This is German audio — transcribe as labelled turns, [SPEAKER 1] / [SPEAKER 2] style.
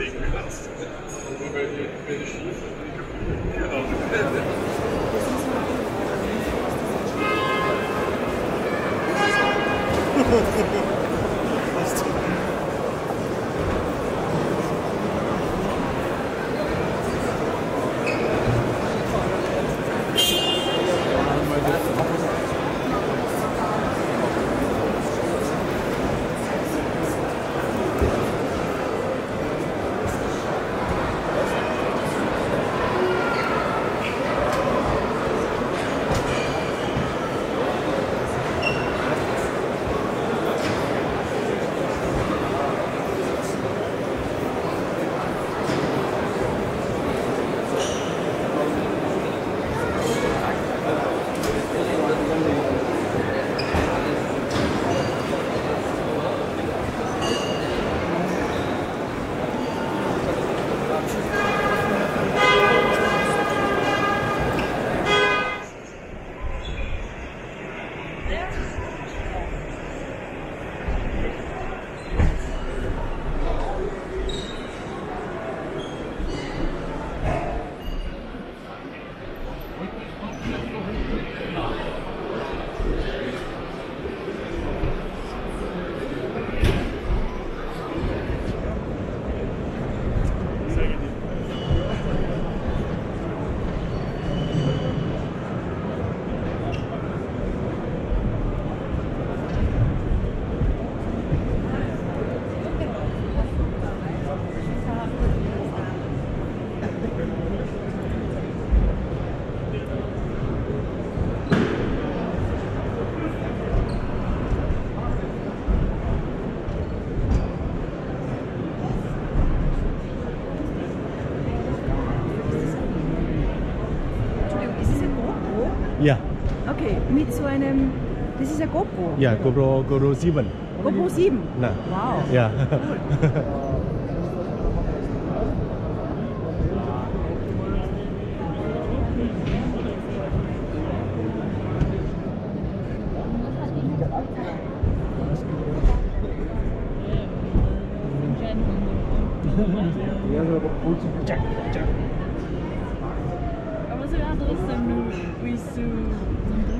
[SPEAKER 1] legen kannst. Also bei dir, wenn ich schief, dann die Kabine. Genau. there.
[SPEAKER 2] Ja,
[SPEAKER 1] Okay, mit so einem. Das ist ein GoPro.
[SPEAKER 2] ja, GoPro, GoPro 7.
[SPEAKER 1] GoPro 7.
[SPEAKER 2] Na,
[SPEAKER 1] Wow.
[SPEAKER 2] ja.
[SPEAKER 3] Interessant, wie so